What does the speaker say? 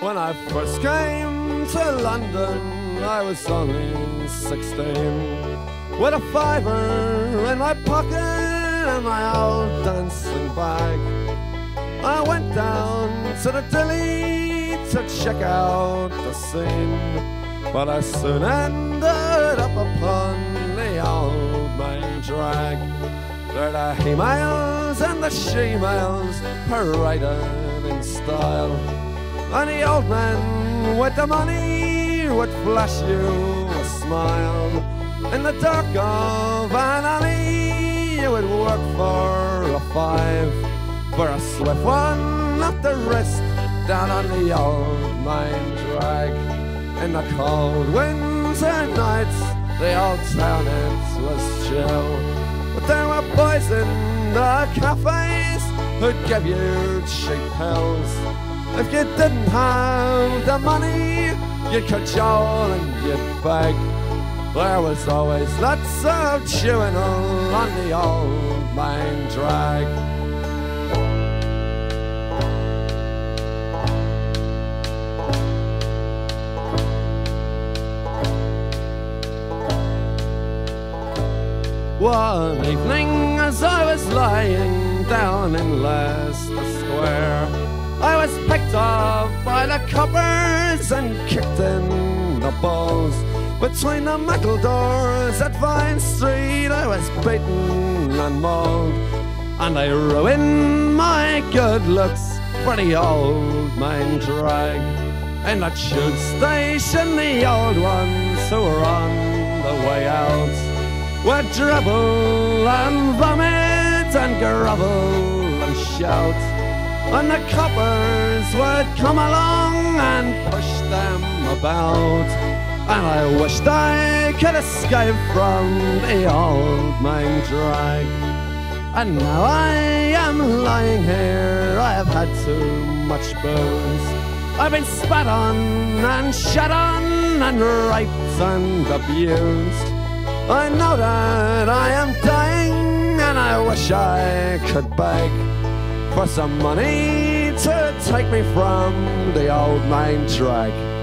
When I first came to London, I was only 16. With a fiver in my pocket and my old dancing bag. I went down to the dilly to check out the scene. But I soon ended up upon the old main drag. There the he-males and the she-males paraded in style. And the old man with the money would flash you a smile. In the dark of an alley, you would work for a five. For a swift one up the wrist, down on the old main drag. In the cold winter nights, the old town it was chill. But there were boys in the cafes who'd give you cheap pills. If you didn't have the money, you cajole and you'd beg. There was always lots of Tuinal on the old main drag. One evening as I was lying down in Leicester Square I was picked up by the coppers and kicked in the balls Between the metal doors at Vine Street I was beaten and mauled. And I ruined my good looks for the old man drag In the tube station the old ones who were on the way out were dribble and vomit and grovel and shout. And the coppers would come along and push them about. And I wished I could escape from the old main drag. And now I am lying here, I have had too much booze. I've been spat on and shut on and raped and abused. I know that I am dying and I wish I could beg for some money to take me from the old main drag.